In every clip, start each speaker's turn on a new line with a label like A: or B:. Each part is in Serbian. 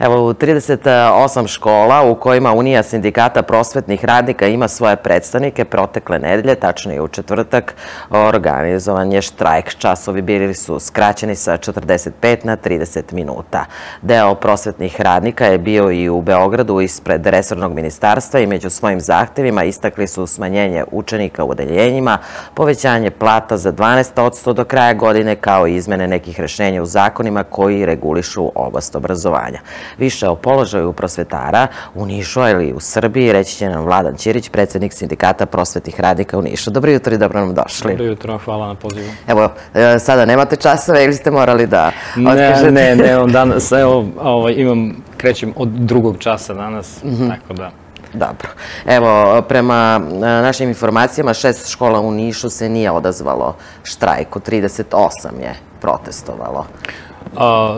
A: Evo, u 38 škola u kojima Unija sindikata prosvetnih radnika ima svoje predstavnike protekle nedelje, tačnije u četvrtak, organizovan je štrajk. Časovi bili su skraćeni sa 45 na 30 minuta. Deo prosvetnih radnika je bio i u Beogradu ispred resornog ministarstva i među svojim zahtevima istakli su smanjenje učenika u odeljenjima, povećanje plata za 12% do kraja godine, kao i izmene nekih rešenja u zakonima koji regulišu oblast obrazovanja. Više o položaju prosvetara u Nišu ili u Srbiji reći će nam Vladan Ćirić, predsednik sindikata prosvetnih radnika u Nišu. Dobro jutro i dobro nam došli.
B: Dobro jutro, hvala na pozivu.
A: Evo, e, sada nemate časove ili ste morali da
B: otkažete? Ne, ne, ne, danas, evo, ovaj, imam, krećem od drugog časa danas, mhm. tako da...
A: Dobro. Evo, prema e, našim informacijama, šest škola u Nišu se nije odazvalo štrajku, 38 je protestovalo.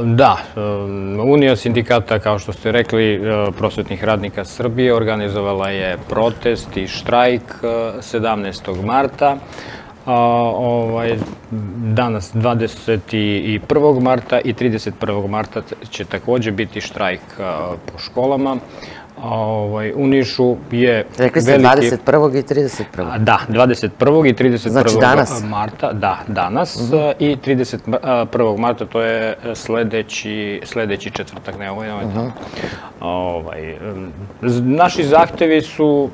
B: Da, e, Unija sindikata, kao što ste rekli, e, prosvetnih radnika Srbije organizovala je protest i štrajk 17. marta. Ovaj, danas 21. marta i 31. marta će takođe biti štrajk po školama. Ovaj, u Nišu je
A: Rekli ste 21. i 31.
B: Da, 21. i 31.
A: Znači danas?
B: marta, da, danas. Uh -huh. I 31. marta, to je sledeći, sledeći četvrtak, ne ovaj, ovaj. Uh -huh. ovaj, naši zahtevi su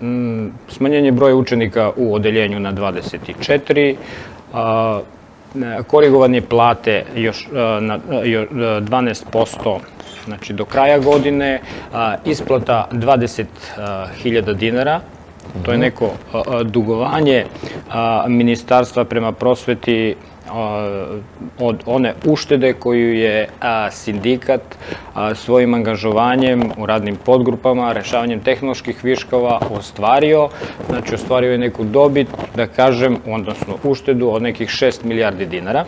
B: m, smanjenje broja učenika u odeljenju na 24, a, korigovanje plate još na 12% znači do kraja godine, isplata 20.000 dinara, to je mhm. neko dugovanje ministarstva prema prosveti od one uštede koju je sindikat svojim angažovanjem u radnim podgrupama, rešavanjem tehnoloških viškova ostvario. Znači, ostvario je neku dobit, da kažem, odnosno uštedu od nekih 6 milijardi dinara.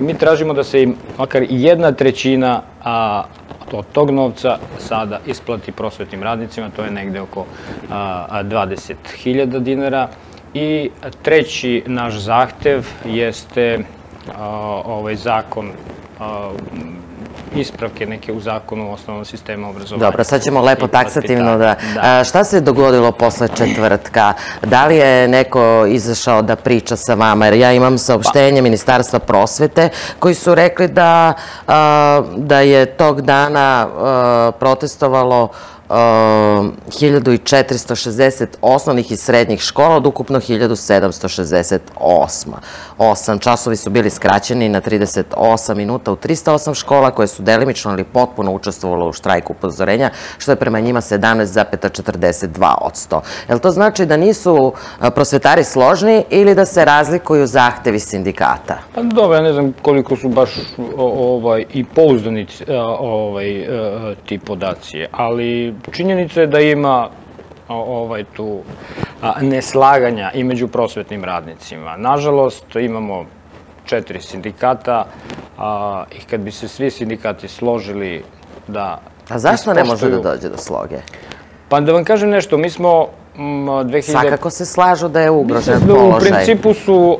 B: I mi tražimo da se im makar jedna trećina od tog novca sada isplati prosvetnim radnicima, to je negde oko 20.000 dinara. I treći naš zahtev jeste ovaj zakon ispravke neke u zakonu o osnovnom sistemu obrazovanja.
A: Dobro, sad ćemo lepo taksativno da... da. Šta se dogodilo posle četvrtka? Da li je neko izašao da priča sa vama? Jer ja imam saopštenje pa. Ministarstva prosvete koji su rekli da, da je tog dana protestovalo 1460 osnovnih i srednjih škola od ukupno 1768. Osam časovi su bili skraćeni na 38 minuta u 308 škola koje su delimično ili potpuno učestvovalo u štrajku upozorenja, što je prema njima 17,42%. Je li to znači da nisu prosvetari složni ili da se razlikuju zahtevi sindikata?
B: Pa dobro, ja ne znam koliko su baš ovaj, i pouzdani ovaj, ti podacije, ali činjenica je da ima ovaj tu neslaganja i među prosvetnim radnicima. Nažalost, imamo četiri sindikata i kad bi se svi sindikati složili da...
A: A zašto ne može da dođe do sloge?
B: Pa da vam kažem nešto, mi smo 2000...
A: Svakako se slažu da je ugrožen položaj.
B: U principu su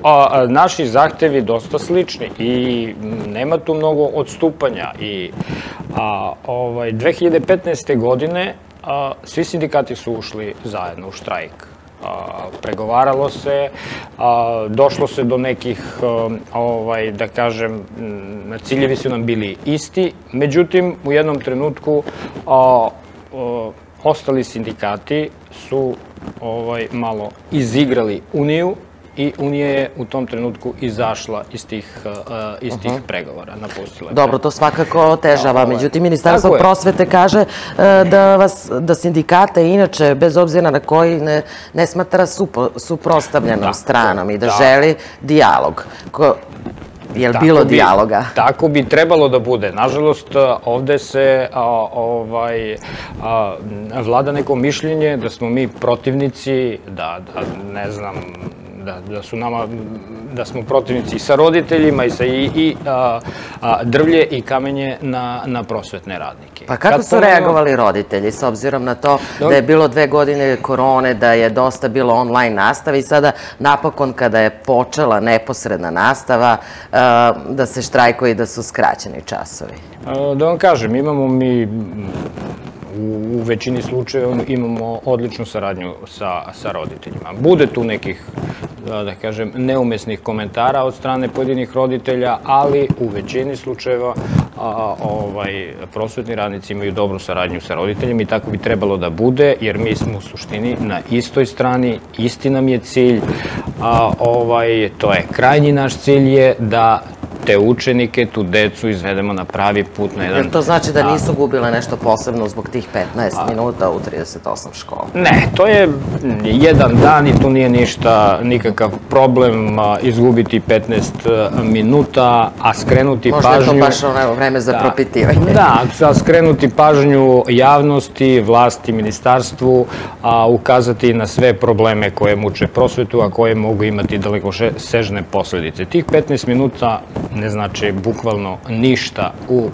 B: naši zahtevi dosta slični i nema tu mnogo odstupanja. I ovaj, 2015. godine svi sindikati su ušli zajedno u štrajk. Pregovaralo se, došlo se do nekih, ovaj, da kažem, ciljevi su nam bili isti, međutim, u jednom trenutku ostali sindikati su ovaj, malo izigrali Uniju i Unija je u tom trenutku izašla iz tih, uh, iz tih pregovora, napustila.
A: Dobro, to svakako otežava. Ovaj. Međutim, Ministarstvo prosvete kaže uh, da, vas, da sindikate inače, bez obzira na koji, ne, ne smatra supo, suprostavljenom stranom i da, da želi dijalog. Ko, Je li bilo dijaloga?
B: Tako bi trebalo da bude. Nažalost, ovde se ovaj, vlada neko mišljenje da smo mi protivnici, da, da ne znam, da, da su nama da smo protivnici i sa roditeljima i sa i, i a, a, drvlje i kamenje na, na prosvetne radnike.
A: Pa kako
B: Kad
A: su reagovali roditelji, s obzirom na to da je bilo dve godine korone, da je dosta bilo online nastave i sada napokon kada je počela neposredna nastava, e, da se štrajkuje i da su skraćeni časovi?
B: A, Da vam kažem, imamo mi u, u većini slučajeva imamo odličnu saradnju sa, sa roditeljima. Bude tu nekih, da, da kažem, neumesnih komentara od strane pojedinih roditelja, ali u većini slučajeva a, ovaj, prosvetni radnici imaju dobru saradnju sa roditeljima i tako bi trebalo da bude, jer mi smo u suštini na istoj strani, isti nam je cilj, a, ovaj, to je krajnji naš cilj je da te učenike, tu decu izvedemo na pravi put, na jedan...
A: Jer to znači da nisu gubile nešto posebno zbog tih 15 minuta u 38 škola?
B: Ne, to je jedan dan i tu nije ništa, nikakav problem a, izgubiti 15 minuta, a skrenuti
A: Možda je to
B: pažnju...
A: baš ono vreme za propitivanje.
B: Da, a skrenuti pažnju javnosti, vlasti, ministarstvu, a ukazati na sve probleme koje muče prosvetu, a koje mogu imati daleko sežne posledice. Tih 15 minuta ne znači bukvalno ništa u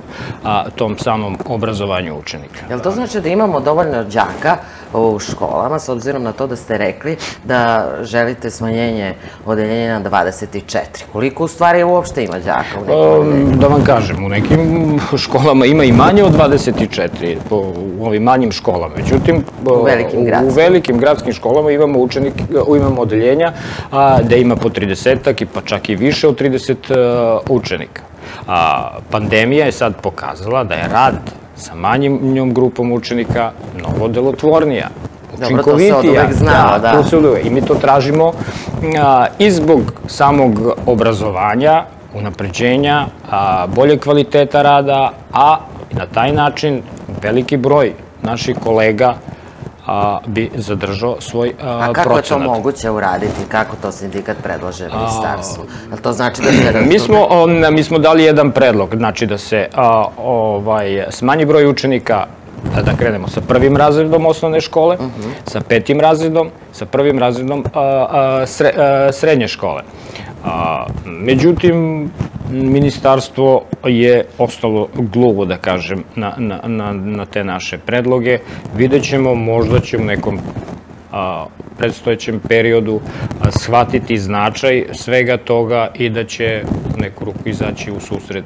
B: tom samom obrazovanju učenika.
A: Jel to znači da imamo dovoljno đaka u školama, s obzirom na to da ste rekli da želite smanjenje odeljenja na 24? Koliko u stvari uopšte ima đaka u nekim?
B: Um, Da vam kažem, u nekim školama ima i manje od 24, po, u ovim manjim školama. Međutim,
A: U velikim
B: u
A: gradskim.
B: velikim gradskim školama imamo učenik, imamo odeljenja a, da ima po 30 i pa čak i više od 30 uh, učenika. A, pandemija je sad pokazala da je rad sa manjim grupom učenika mnogo delotvornija,
A: to se
B: učinkovitija.
A: oduvek znalo, da.
B: to se oduvek. I mi to tražimo a, i zbog samog obrazovanja, unapređenja, a, bolje kvaliteta rada, a na taj način veliki broj naših kolega a, bi zadržao svoj a,
A: A kako je to
B: procenat.
A: moguće uraditi? Kako to sindikat predlaže ministarstvu? Jel to znači da se...
B: Mi smo, on, mi smo dali jedan predlog, znači da se a, ovaj, smanji broj učenika da, krenemo sa prvim razredom osnovne škole, sa petim razredom, sa prvim razredom a, a, sre, a, srednje škole. A, međutim, ministarstvo je ostalo gluvo, da kažem, na, na, na, na te naše predloge. Vidjet ćemo, možda će u nekom a, predstojećem periodu a, shvatiti značaj svega toga i da će neku ruku izaći u susret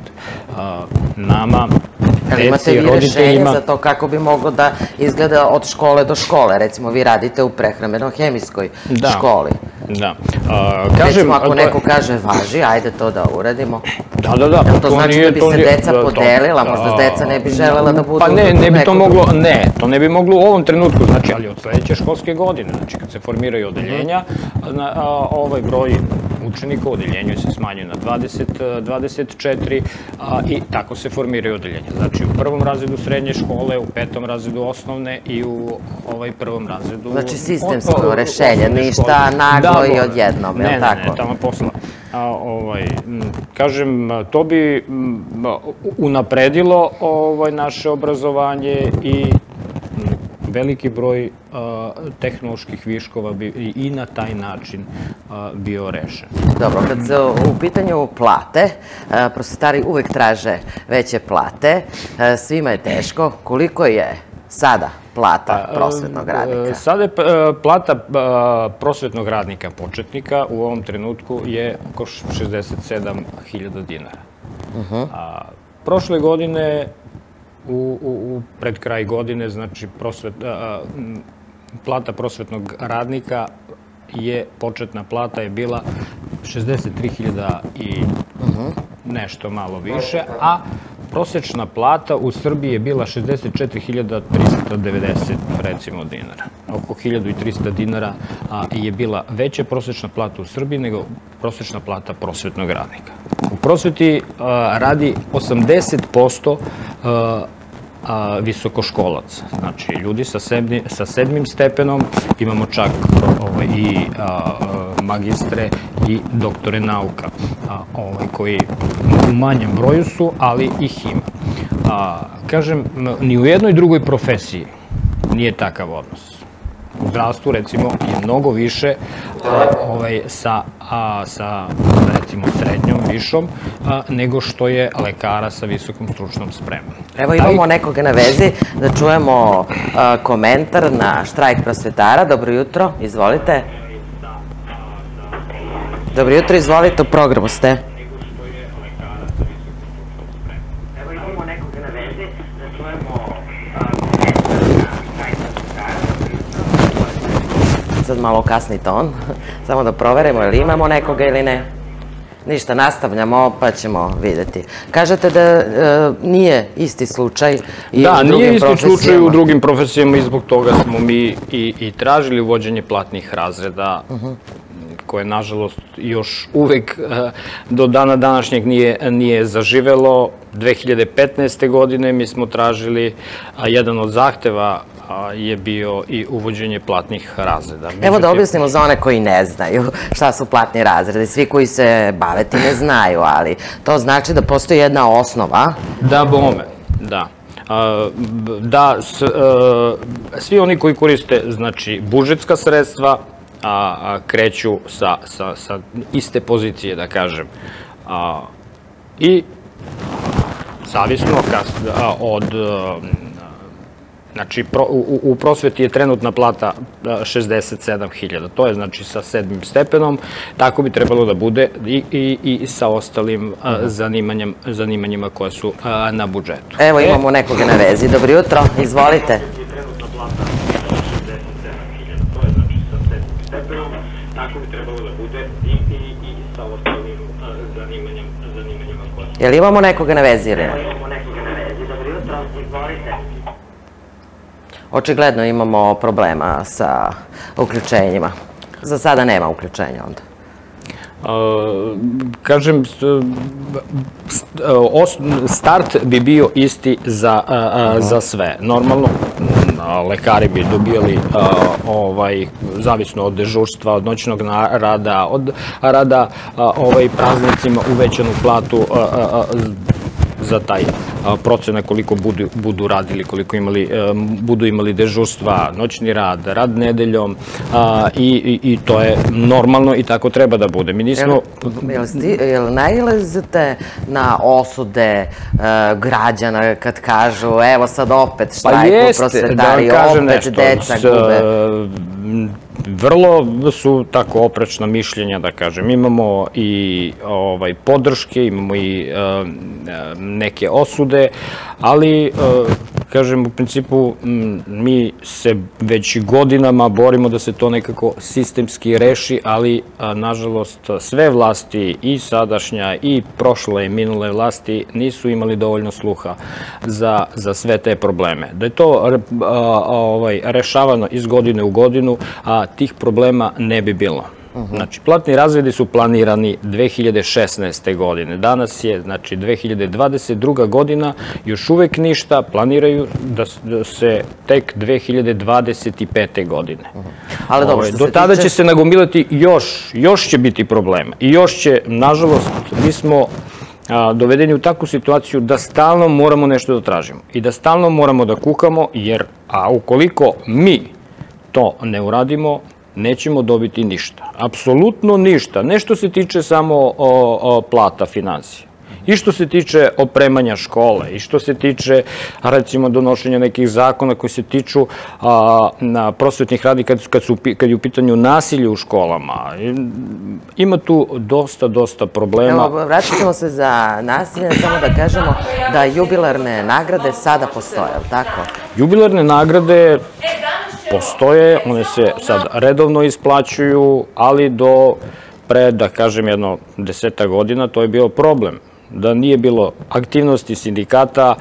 B: a, nama,
A: Ali imate vi rešenje za to kako bi moglo da izgleda od škole do škole? Recimo, vi radite u prehrambeno-hemijskoj
B: Da.
A: školi.
B: Da. A, kažem,
A: Recimo, ako
B: to
A: neko kaže važi, ajde to da uradimo.
B: Da, da, da.
A: Jel
B: pa
A: to znači
B: nije-
A: da bi
B: to
A: se
B: nije-
A: deca
B: to-
A: podelila? Možda deca ne bi želela da budu
B: Pa ne, ne bi to moglo, ne, to ne bi moglo u ovom trenutku, znači, ali od sledeće školske godine, znači kad se formiraju odeljenja, na, a, ovaj broj učenika u odeljenju se smanjuje na 20, a, 24 a, i tako se formiraju odeljenja. Znači u prvom razredu srednje škole, u petom razredu osnovne i u ovaj prvom razredu...
A: Znači, sistemsko
B: o-
A: rešenje, ništa naglo i
B: bo-
A: odjednom, jel
B: ne,
A: tako?
B: Ne, ne, tamo posla. A, ovaj, kažem, to bi unapredilo ovaj, naše obrazovanje i veliki broj tehnoloških viškova bi i, na taj način bio rešen.
A: Dobro, kad se u pitanju plate, e, prosvetari uvek traže veće plate, e, svima je teško. Koliko je sada plata prosvetnog
B: E,
A: radnika?
B: Sada je e, plata e, prosvetnog radnika početnika u ovom trenutku je oko 67.000 dinara. A, prošle godine, u, u, u pred kraj godine, znači prosvet, a, plata prosvetnog radnika je, početna plata je bila 63.000 i nešto malo više, a prosečna plata u Srbiji je bila 64.390 recimo dinara. Oko 1.300 dinara a, je bila veća prosečna plata u Srbiji nego prosečna plata prosvetnog radnika. U prosveti a, radi 80% a, a, visokoškolaca. Znači, ljudi sa, sedmi, sa sedmim stepenom, imamo čak ovaj, i a, magistre i doktore nauka, a, ovaj, koji u manjem broju su, ali ih ima. A, kažem, ni u jednoj drugoj profesiji nije takav odnos. U zdravstvu recimo je mnogo više ovaj, sa, a, sa recimo srednjom, višom, a, nego što je lekara sa visokom stručnom spremom.
A: Evo imamo nekoga na vezi da čujemo a, komentar na štrajk prosvetara. Dobro jutro, izvolite. Dobro jutro, izvolite, u programu ste. Sad malo kasni ton, samo da proverimo ili imamo nekoga ili ne. Ništa, nastavljamo pa ćemo videti. Kažete da e, nije isti slučaj i
B: da,
A: u drugim
B: nije isti
A: profesijama.
B: slučaj u drugim profesijama i zbog toga smo mi i, i tražili uvođenje platnih razreda koje nažalost još uvek e, do dana današnjeg nije, nije zaživelo. 2015. godine mi smo tražili, a jedan od zahteva je bio i uvođenje platnih razreda.
A: Evo da objasnimo za one koji ne znaju šta su platni razredi. Svi koji se bave time znaju, ali to znači da postoji jedna osnova.
B: Da, bome, da. Da, s- e, svi oni koji koriste, znači, budžetska sredstva, a, a kreću sa, sa, sa iste pozicije, da kažem. A, I, kas, a, od Znači, pro, u, u prosveti je trenutna plata a, 67.000. To je, znači, sa sedmim stepenom. Tako bi trebalo da bude i, i, i sa ostalim a, zanimanjem, zanimanjima koja su a, na budžetu.
A: Evo imamo nekoga na vezi. Dobro jutro, izvolite.
B: trenutna plata 67.000. To je, znači, sa sedmim stepenom. Tako bi trebalo da bude i, i, i sa ostalim a, zanimanjem, zanimanjima koja su
A: Jel imamo nekoga na vezi ili ne?
B: imamo nekoga na vezi. Dobro jutro, izvolite.
A: Očigledno imamo problema sa uključenjima. Za sada nema uključenja onda.
B: Kažem, start bi bio isti za, za sve. Normalno, lekari bi dobijali ovaj, zavisno od dežurstva, od noćnog rada, od rada ovaj, praznicima uvećanu platu za taj procena koliko budu, budu radili, koliko imali, e, budu imali dežurstva, noćni rad, rad nedeljom a, i, i, i to je normalno i tako treba da bude. Mi nismo...
A: Jel, sti, jel nailazite na osude e, građana kad kažu evo sad opet
B: Pa
A: štrajku
B: jeste, da
A: prosvetari,
B: kažem
A: opet
B: nešto,
A: deca
B: s,
A: gube.
B: Vrlo su tako oprečna mišljenja, da kažem. Imamo i ovaj, podrške, imamo i e, neke osude, ali, e, kažem, u principu mi se već godinama borimo da se to nekako sistemski reši, ali, nažalost, sve vlasti, i sadašnja, i prošle i minule vlasti, nisu imali dovoljno sluha za, za sve te probleme. Da je to ovaj, rešavano iz godine u godinu, a tih problema ne bi bilo. Znači, platni razredi su planirani 2016. godine. Danas je, znači, 2022. godina, još uvek ništa, planiraju da, da se tek 2025. godine.
A: Ali dobro,
B: Ovaj,
A: što
B: Do
A: se
B: tada
A: tiče-
B: će se nagomilati još, još će biti problema. I još će, nažalost, mi smo a, dovedeni u takvu situaciju da stalno moramo nešto da tražimo i da stalno moramo da kukamo, jer, a ukoliko mi to ne uradimo, nećemo dobiti ništa. Apsolutno ništa. Ne što se tiče samo o, o, plata financija. I što se tiče opremanja škole, i što se tiče, recimo, donošenja nekih zakona koji se tiču a, na prosvetnih radi kad, kad, su, je u pitanju nasilje u školama. Ima tu dosta, dosta problema.
A: Evo, vratit ćemo se za nasilje, samo da kažemo da jubilarne nagrade sada postoje, je li tako?
B: Jubilarne nagrade postoje, one se sad redovno isplaćuju, ali do pre, da kažem, jedno deseta godina to je bio problem. Da nije bilo aktivnosti sindikata,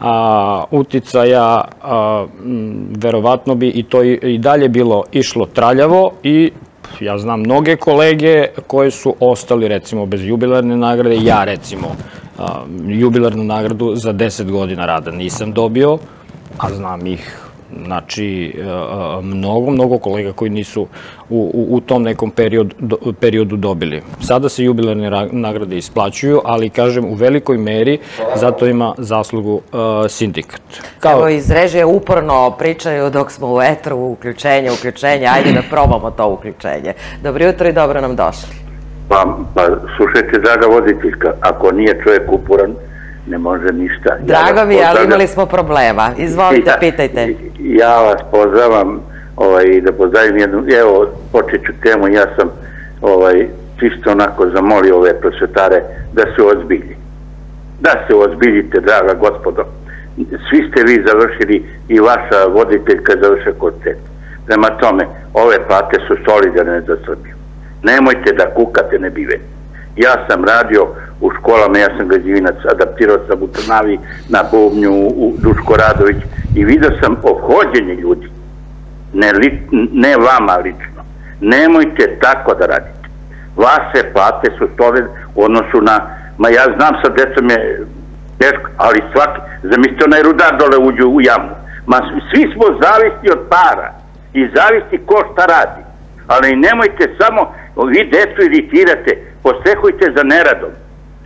B: a, uticaja, a, verovatno bi i to i, i dalje bilo išlo traljavo i ja znam mnoge kolege koje su ostali recimo bez jubilarne nagrade, ja recimo a, jubilarnu nagradu za 10 godina rada nisam dobio, a znam ih Znači, e, e, mnogo, mnogo kolega koji nisu u, u, tom nekom periodu, periodu dobili. Sada se jubilarne nagrade isplaćuju, ali, kažem, u velikoj meri zato ima zaslugu uh, sindikat.
A: Kao... Evo, iz režije uporno pričaju dok smo u etru, uključenje, uključenje, ajde da probamo to uključenje. Dobro jutro i dobro nam došli.
C: Pa, pa slušajte, draga voditeljka, ako nije čovjek uporan, ne može ništa.
A: Drago mi, ali imali smo problema. Izvolite, ja, pitajte.
C: Ja vas pozdravam ovaj, da pozdravim jednu, evo, počet ću temu, ja sam ovaj, čisto onako zamolio ove prosvetare da se ozbilji. Da se ozbiljite, draga gospodo. Svi ste vi završili i vaša voditeljka završa koncert. Prema tome, ove plate su solidarne za Srbiju. Nemojte da kukate ne bive. Ja sam radio u školama, ja sam građevinac, adaptirao sam u Trnavi, na Bubnju, u Duško Radović i vidio sam obhođenje ljudi. Ne, li, ne vama lično. Nemojte tako da radite. Vaše plate su stole u odnosu na, ma ja znam sa decom je teško, ali svaki, zamislite onaj rudar dole uđu u jamu. Ma svi smo zavisni od para i zavisni ko šta radi. Ali nemojte samo, vi decu iritirate, postehujte za neradom.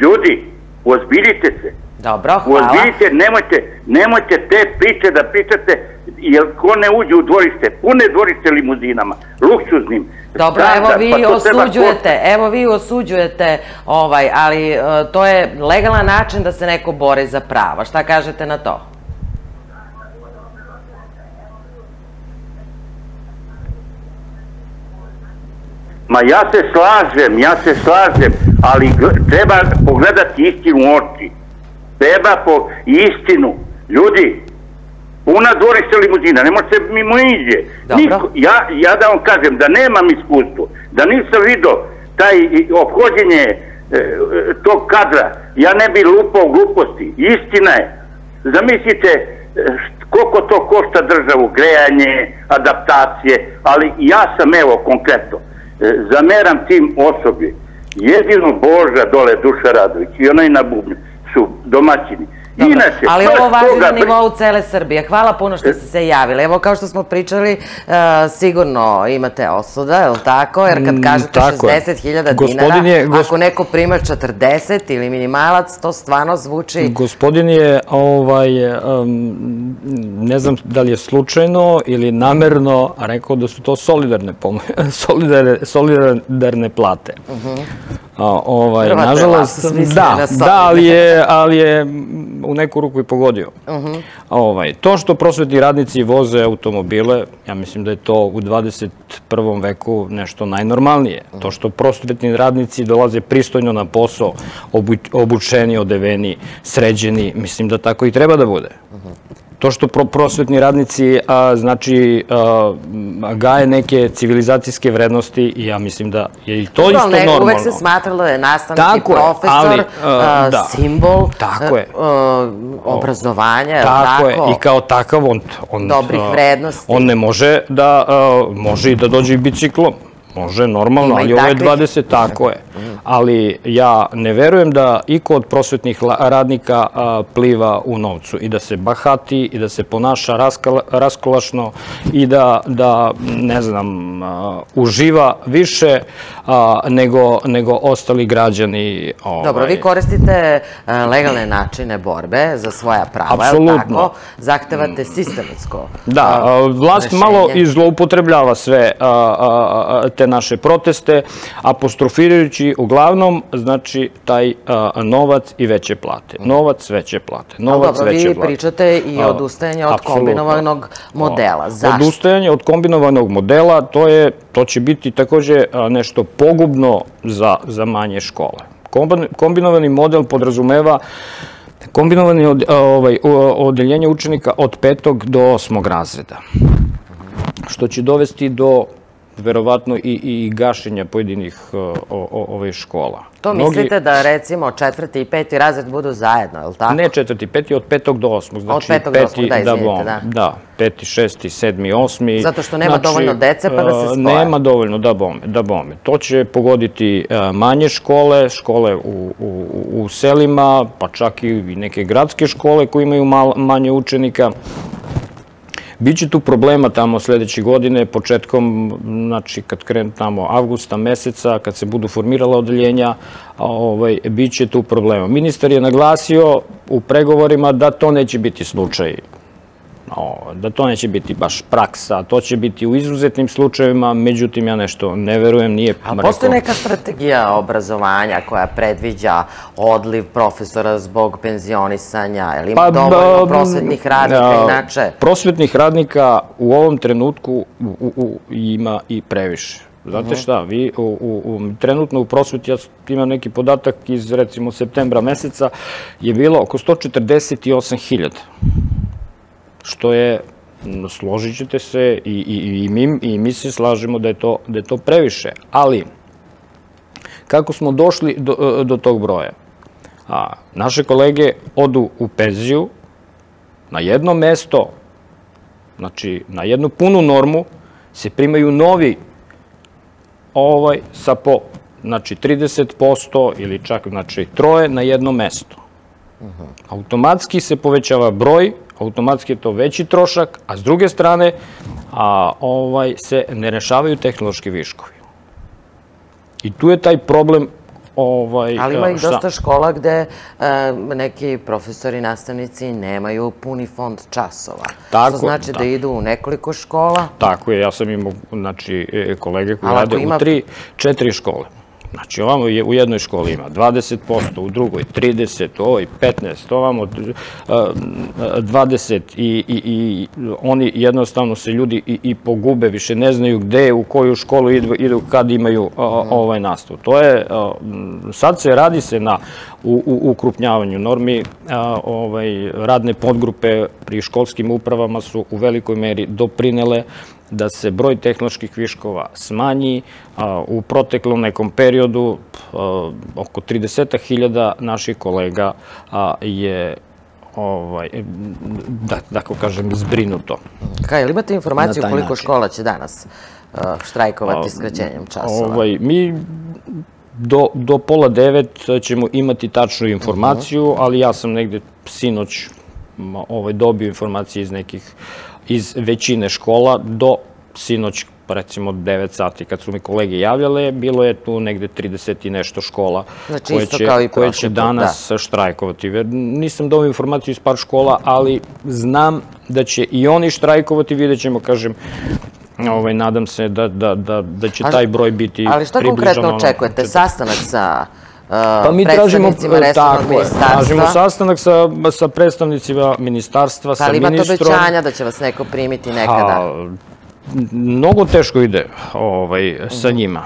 C: Ljudi, ozbiljite se.
A: Dobro, hvala.
C: Ozbiljite, nemojte, nemojte te priče da pričate, jer ko ne uđe u dvorište, pune dvorište limuzinama, luksuznim.
A: Dobro, evo vi pa osuđujete, evo vi osuđujete, ovaj, ali uh, to je legalan način da se neko bori za prava. Šta kažete na to?
C: Ma ja se slažem, ja se slažem, ali treba pogledati istinu u oči. Treba po istinu. Ljudi, puna dvorište limuzina, ne može se mimo iđe. Niko, ja, ja da vam kažem da nemam iskustvo, da nisam vidio taj obhođenje e, tog kadra, ja ne bi lupao gluposti. Istina je. Zamislite e, koliko to košta državu, grejanje, adaptacije, ali ja sam evo konkretno, E, zameram tim osobi. Jedino Boža dole Duša Radović i onaj na bubnju su domaćini.
A: Inače, ali ovo važi na nivou cele Srbije. Hvala puno što ste se javili. Evo, kao što smo pričali, uh, sigurno imate osuda, je li tako? Jer kad mm, kažete 60.000 dinara, ako neko prima 40 ili minimalac, to stvarno zvuči...
B: Gospodin je, ovaj, ne znam da li je slučajno ili namerno rekao da su to solidarne, solidarne, solidarne plate. Uh A, ovaj, nažalost, da, da, ali je, ali je u neku ruku i pogodio. Uh ovaj, to što prosvetni radnici voze automobile, ja mislim da je to u 21. veku nešto najnormalnije. To što prosvetni radnici dolaze pristojno na posao, obučeni, odeveni, sređeni, mislim da tako i treba da bude. To što prosvetni radnici, znači, gaje neke civilizacijske vrednosti i ja mislim da je i to isto normalno.
A: Uvek se smatralo da je nastavnik i profesor simbol obrazovanja,
B: tako? je, i kao takav on...
A: Dobrih vrednosti.
B: On ne može da, može i da dođe i biciklom. Može, normalno, ali ovo je 20, tako je. Ali ja ne verujem da iko od prosvetnih radnika pliva u novcu i da se bahati i da se ponaša raskolašno i da, da ne znam, uživa više nego, nego ostali građani.
A: Dobro, vi ovaj. koristite legalne načine borbe za svoja prava, je li tako? Zahtevate sistematsko
B: Da, vlast malo i zloupotrebljava sve te naše proteste, apostrofirajući uglavnom, znači, taj novac i veće plate. Novac, veće plate. Novac,
A: veće plate. Vi pričate i odustajanje od kombinovanog modela. Zašto?
B: Odustajanje od kombinovanog modela, to je, to će biti takođe nešto pogubno za, za manje škole. Kombinovani model podrazumeva kombinovani od, ovaj, odeljenje učenika od petog do osmog razreda, što će dovesti do verovatno i, i gašenja pojedinih ove škola.
A: To mislite da recimo četvrti i peti razred budu zajedno, je li tako?
B: Ne četvrti i peti, od petog do osmog.
A: Znači, od petog do osmog, da, izvinite, da.
B: Da, peti, šesti, sedmi, osmi.
A: Zato što nema znači, dovoljno dece pa da se spoje.
B: Nema dovoljno, da bome, da bome. To će pogoditi manje škole, škole u, u, u selima, pa čak i neke gradske škole koje imaju manje učenika Biće tu problema tamo sledeće godine, početkom, znači kad krenu tamo avgusta meseca, kad se budu formirala odeljenja, ovaj, biće tu problema. Ministar je naglasio u pregovorima da to neće biti slučaj o, da to neće biti baš praksa, to će biti u izuzetnim slučajevima, međutim ja nešto ne verujem, nije...
A: A postoji neka strategija obrazovanja koja predviđa odliv profesora zbog penzionisanja, ili ima pa, dovoljno prosvetnih radnika inače?
B: Prosvetnih radnika u ovom trenutku ima i previše. Znate mhm. šta, vi u, trenutno u prosveti, ja imam neki podatak iz recimo septembra meseca, je bilo oko 148.000 što je, složit ćete se, i, i, i, mi, i mi se slažemo da je, to, da je to previše. Ali, kako smo došli do, do tog broja? A, naše kolege odu u penziju na jedno mesto, znači na jednu punu normu, se primaju novi ovaj sa po znači 30% ili čak znači troje na jedno mesto. Automatski se povećava broj automatski je to veći trošak, a s druge strane a, ovaj, se ne rešavaju tehnološki viškovi. I tu je taj problem Ovaj,
A: Ali ima i dosta škola gde e, neki profesori, nastavnici nemaju puni fond časova. Tako, to znači da idu u nekoliko škola.
B: Tako je, ja sam imao znači, e, kolege koji rade u tri, četiri škole. Znači, ovamo u jednoj školi ima 20%, u drugoj 30%, ovoj 15%, ovamo 20% i, i, i oni jednostavno se ljudi i, i pogube, više ne znaju gde, u koju školu idu, idu kad imaju ovaj nastav. To je, sad se radi se na ukrupnjavanju normi, ovaj, radne podgrupe pri školskim upravama su u velikoj meri doprinele da se broj tehnoloških viškova smanji. U proteklom nekom periodu oko 30.000 naših kolega je ovaj, da, tako kažem, zbrinuto.
A: Kaj, ili imate informaciju koliko škola će danas štrajkovati skraćenjem časova?
B: Ovaj, mi do, do pola devet ćemo imati tačnu informaciju, ali ja sam negde sinoć ovaj, dobio informacije iz nekih iz većine škola do sinoć recimo 9 sati kad su mi kolege javljale, bilo je tu negde 30 i nešto škola
A: znači, koje će, koje će
B: danas da. štrajkovati. Nisam dao informaciju iz par škola, ali znam da će i oni štrajkovati, vidjet ćemo, kažem, ovaj, nadam se da, da, da, da će taj broj biti
A: Ali šta konkretno očekujete? Sastanak sa pa mi tražimo, tako, ministarstva.
B: tražimo sastanak sa, sa predstavnicima ministarstva, pa sa ministrom. Ali
A: imate obećanja da će vas neko primiti nekada?
B: mnogo teško ide ovaj, sa njima.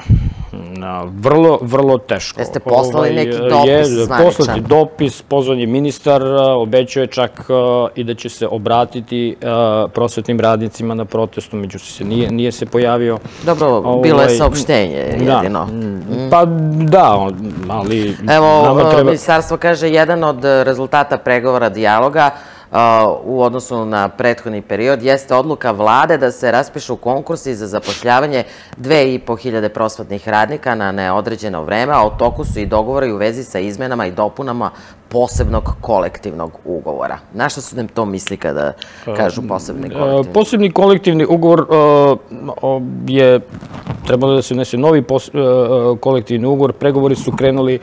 B: Vrlo, vrlo teško.
A: Jeste poslali ovaj, neki dopis je, zvaničan?
B: Poslati dopis, pozvan je ministar, obećao je čak i da će se obratiti prosvetnim radnicima na protestu, međutim se nije, nije se pojavio.
A: Dobro, ovaj, bilo je saopštenje jedino.
B: Da. Pa da, ali
A: Evo, nama treba... ministarstvo kaže, jedan od rezultata pregovora dijaloga u odnosu na prethodni period jeste odluka vlade da se raspišu konkursi za zapošljavanje 2500 prosvatnih radnika na neodređeno vreme, a u toku su i dogovori u vezi sa izmenama i dopunama posebnog kolektivnog ugovora. Na što su nam to misli kada kažu posebni kolektivni?
B: Posebni kolektivni ugovor je trebalo da se unese novi kolektivni ugovor. Pregovori su krenuli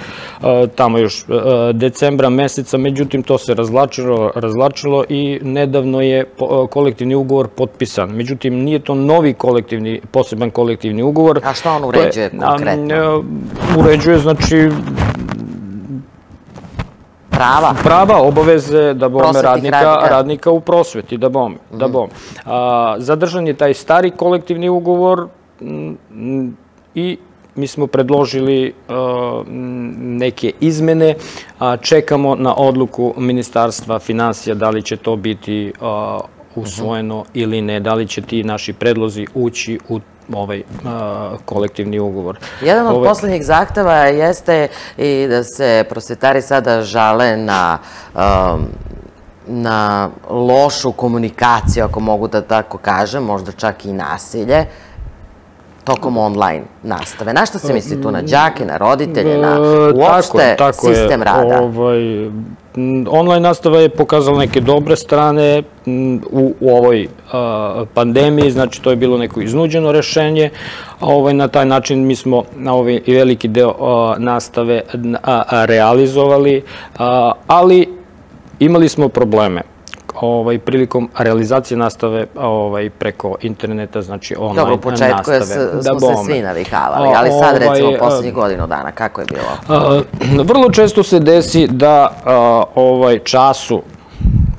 B: tamo još decembra meseca, međutim to se razlačilo, razlačilo i nedavno je kolektivni ugovor potpisan. Međutim, nije to novi kolektivni, poseban kolektivni ugovor.
A: A šta on uređuje konkretno?
B: Uređuje, znači,
A: prava?
B: Prava, obaveze da bome radnika, radnika u prosveti, da bom. Da mhm. bom. zadržan je taj stari kolektivni ugovor i mi smo predložili neke izmene, čekamo na odluku Ministarstva financija da li će to biti usvojeno ili ne, da li će ti naši predlozi ući u ovaj kolektivni ugovor.
A: Jedan od ovaj- poslednjih zahteva jeste i da se prosvetari sada žale na na lošu komunikaciju, ako mogu da tako kažem, možda čak i nasilje. Tokom online nastave? Na što se misli tu? Na đake, na roditelje, na
B: E,
A: uopšte
B: tako, tako
A: sistem
B: je.
A: rada?
B: Ovaj, online nastava je pokazala neke dobre strane u, u ovoj a, pandemiji, znači to je bilo neko iznuđeno rešenje. A, ovaj, na taj način mi smo na ovaj veliki deo a, nastave a, realizovali, ali imali smo probleme ovaj, prilikom realizacije nastave ovaj, preko interneta, znači online
A: Dobro, u početku je,
B: nastave.
A: s- smo se
B: bome.
A: svi navikavali, ali sad
B: Ovaj,
A: recimo poslednjih godinu dana, kako je bilo?
B: A, vrlo često se desi da a, ovaj času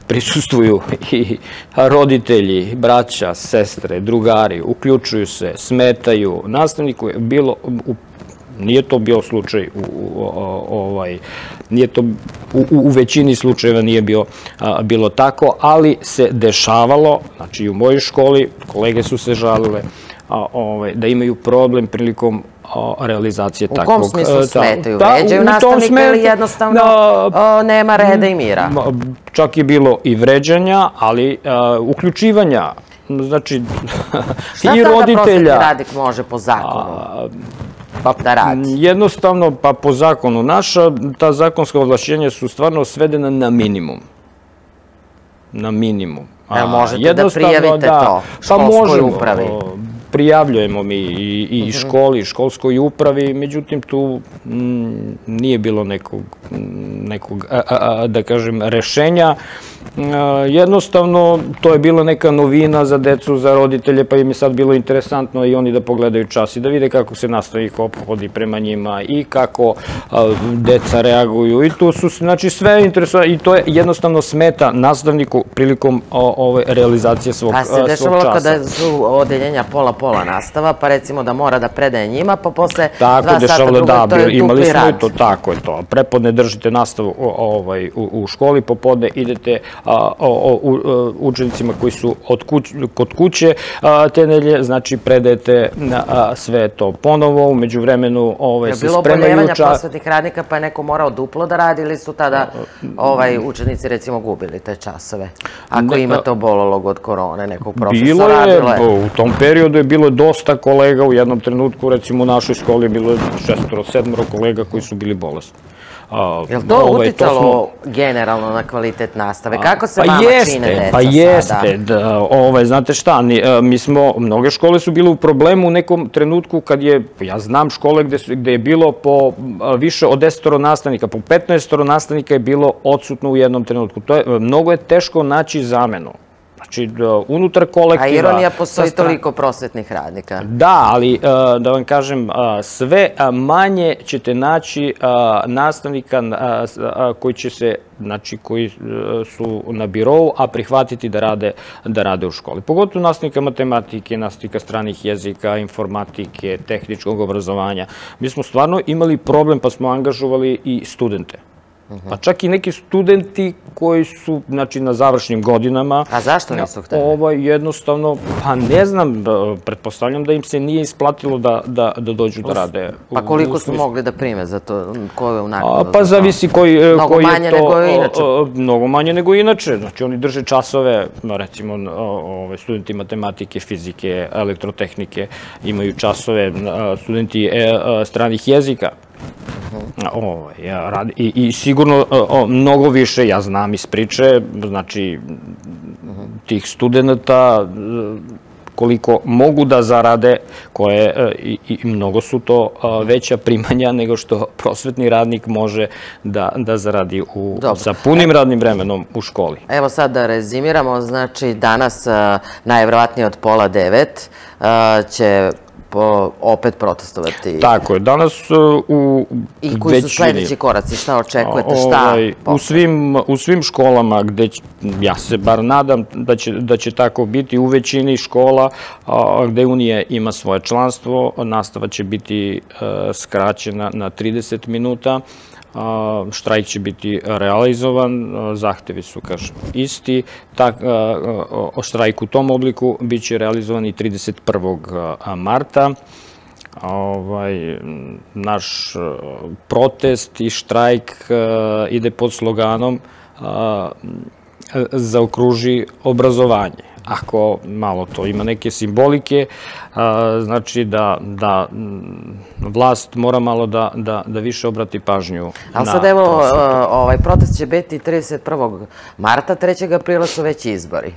B: prisustvuju i roditelji, braća, sestre, drugari, uključuju se, smetaju. Nastavniku je bilo, u, nije to bio slučaj, u, u, ovaj, nije to, u, u- u većini slučajeva nije bio, a, bilo tako, ali se dešavalo, znači u mojoj školi, kolege su se žalile, a, ovaj, da imaju problem prilikom a, realizacije
A: U
B: takvog...
A: kom smislu
B: e, ta-
A: smetaju?
B: da,
A: Vređaju
B: u
A: nastavnika ili
B: smetu-
A: jednostavno
B: da,
A: o, nema reda i mira?
B: Čak je bilo i vređanja, ali a, uključivanja, znači,
A: Šta
B: i
A: tada prosvetni
B: roditelja.
A: radnik može po zakonu?
B: Pa,
A: da radi?
B: Jednostavno, pa po zakonu naša, ta zakonska ovlašćenja su stvarno svedena na minimum. Na minimum. A,
A: možete da prijavite to
B: Pa
A: školskoj
B: možemo,
A: upravi?
B: Prijavljujemo mi i, i školi, i školskoj upravi, međutim tu mm, nije bilo nekog, nekog a, a, da kažem, rešenja. A, jednostavno, to je bila neka novina za decu, za roditelje, pa im je sad bilo interesantno i oni da pogledaju čas i da vide kako se nastavnik ophodi prema njima i kako a, deca reaguju. I tu su, znači, sve interesuje i to je jednostavno smeta nastavniku prilikom o, ove realizacije svog,
A: Pa
B: a,
A: se dešavalo
B: časa.
A: kada su odeljenja pola-pola nastava, pa recimo da mora da predaje njima, pa posle
B: Tako,
A: dva sata
B: da,
A: to je
B: imali smo i
A: rad.
B: to, tako je to. Prepodne držite nastavu ovaj, u, u školi, popodne idete a, o, o, u, e, učenicima koji su od kuć, kod kuće a, te nedelje, znači predajete a, sve to ponovo, umeđu vremenu ovaj,
A: Je
B: se
A: bilo
B: spremaju
A: oboljevanja
B: ča...
A: prosvetnih radnika, pa je neko morao duplo da radi ili su tada ovaj, učenici recimo gubili te časove? Ako
B: Ne,
A: imate obololog od korone, nekog profesora,
B: Bilo je,
A: bilo je.
B: u tom periodu je bilo dosta kolega, u jednom trenutku, recimo u našoj školi je bilo šestoro, sedmoro kolega koji su bili bolesni. A,
A: Jel to
B: ovaj,
A: uticalo
B: smo-
A: generalno na kvalitet nastave? Kako se
B: pa
A: vama
B: jeste,
A: čine deca
B: Pa
A: sada?
B: jeste, da, ovaj, znate šta, ni, e, mi smo, mnoge škole su bile u problemu u nekom trenutku kad je, ja znam škole gde, su, gde je bilo po više od 10 nastavnika, po 15 nastavnika je bilo odsutno u jednom trenutku. To je, mnogo je teško naći zamenu. Znači, da, unutar kolektiva...
A: A ironija postoji toliko prosvetnih radnika.
B: Da, ali e, da vam kažem, a, sve a, manje ćete naći nastavnika koji će se, znači koji e, su na birovu, a prihvatiti da rade, da rade u školi. Pogotovo nastavnika matematike, nastavnika stranih jezika, informatike, tehničkog obrazovanja. Mi smo stvarno imali problem pa smo angažovali i studente. Pa čak i neki studenti koji su, znači, na završnim godinama.
A: A zašto nisu hteli?
B: Ovaj, jednostavno, pa ne znam, pretpostavljam da im se nije isplatilo da, da, da dođu da rade.
A: Pa koliko
B: u
A: su mogli da prime za to? Ko je u naknadu?
B: pa zavisi koji, e,
A: Mnogo
B: koji
A: manje
B: je to...
A: nego inače.
B: o, o, Mnogo manje nego inače. Znači, oni drže časove, recimo, ove, studenti matematike, fizike, elektrotehnike, imaju časove, studenti e, stranih jezika. Ovaj, ja, radi, i, I sigurno o, o, mnogo više, ja znam iz priče, znači, tih studenta, e, koliko mogu da zarade, koje, e, i, i mnogo su to veća primanja nego što prosvetni radnik može da, da zaradi u, sa punim radnim vremenom u školi.
A: Evo sad da rezimiramo, znači danas a, najverovatnije od pola devet će po, opet protestovati.
B: Tako je, danas e, u
A: I koji su
B: većini-
A: sledeći koraci? Šta očekujete? Šta?
B: Ovaj, u, svim, u svim školama gde, ja se bar nadam da će, da će tako biti, u većini škola a, gde Unija ima svoje članstvo, nastava će biti e, skraćena na 30 minuta, a, štrajk će biti realizovan, zahtevi su, kažem, isti. Tak, štrajku u tom obliku biće realizovan i 31. marta. Ovaj, naš protest i štrajk ide pod sloganom zaokruži obrazovanje. Ako malo to ima neke simbolike, znači da, da vlast mora malo da, da, da više obrati pažnju
A: Ali sad evo, ovaj protest će biti 31. marta, 3. aprila su već izbori.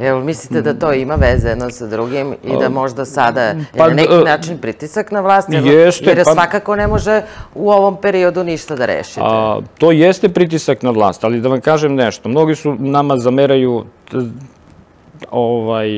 A: Jel mislite da to ima veze jedno sa drugim i da možda sada je pa na neki način pritisak na vlast? Jeste. Jer pa- svakako ne može u ovom periodu ništa da rešite.
B: To jeste pritisak na vlast, ali da vam kažem nešto. Mnogi su nama zameraju ovaj,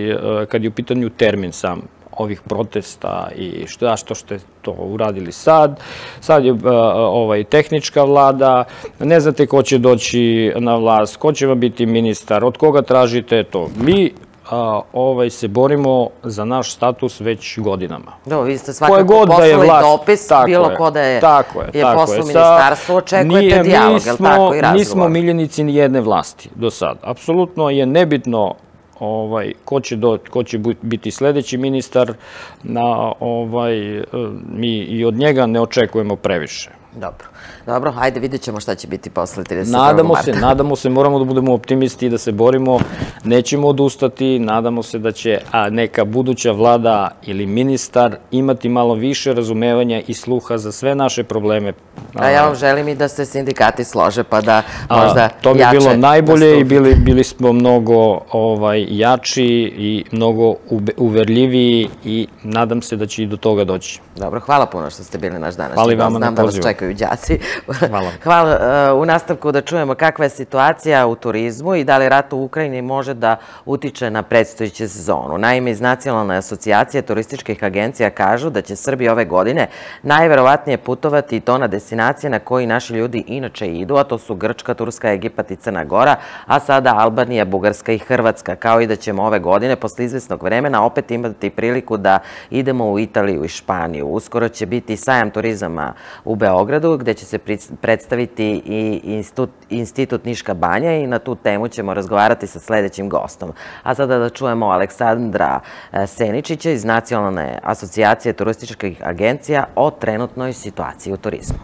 B: kad je u pitanju termin sam ovih protesta i što, što ste to uradili sad. Sad je ovaj, tehnička vlada, ne znate ko će doći na vlast, ko će vam biti ministar, od koga tražite to. Mi ovaj, se borimo za naš status već godinama.
A: Do, vi ste svakako god poslali da je dopis, bilo ko da je, tako je, je poslao ministarstvo, očekujete dijalog, je li tako, i razgovor?
B: Nismo miljenici ni jedne vlasti do sada. Apsolutno je nebitno ovaj, ko, će do, ko će biti sledeći ministar, na, ovaj, mi i od njega ne očekujemo previše.
A: Dobro. Dobro, hajde vidjet ćemo šta će biti posle 31.
B: Nadamo marta. se, nadamo se, moramo da budemo optimisti i da se borimo, nećemo odustati, nadamo se da će a, neka buduća vlada ili ministar imati malo više razumevanja i sluha za sve naše probleme.
A: A ja vam želim i da se sindikati slože, pa da možda jače
B: To bi bilo najbolje i bili, bili smo mnogo ovaj, jači i mnogo uverljiviji i nadam se da će i do toga doći.
A: Dobro, hvala puno što ste bili naš današnji.
B: Hvala i vama
A: na pozivu. Znam da vas čekaju đaci. Hvala. Hvala. E, u nastavku da čujemo kakva je situacija u turizmu i da li rat u Ukrajini može da utiče na predstojiće sezonu. Naime, iz Nacionalne asocijacije turističkih agencija kažu da će Srbi ove godine najverovatnije putovati i to na destinacije na koji naši ljudi inače idu, a to su Grčka, Turska, Egipat i Crna Gora, a sada Albanija, Bugarska i Hrvatska, kao i da ćemo ove godine, posle izvesnog vremena, opet imati priliku da idemo u Italiju i Španiju. Uskoro će biti sajam turizama u Beogradu, gde će se predstaviti i Institut, Institut Niška banja i na tu temu ćemo razgovarati sa sledećim gostom. A sada da čujemo Aleksandra e, Seničića iz Nacionalne asocijacije turističkih agencija o trenutnoj situaciji u turizmu.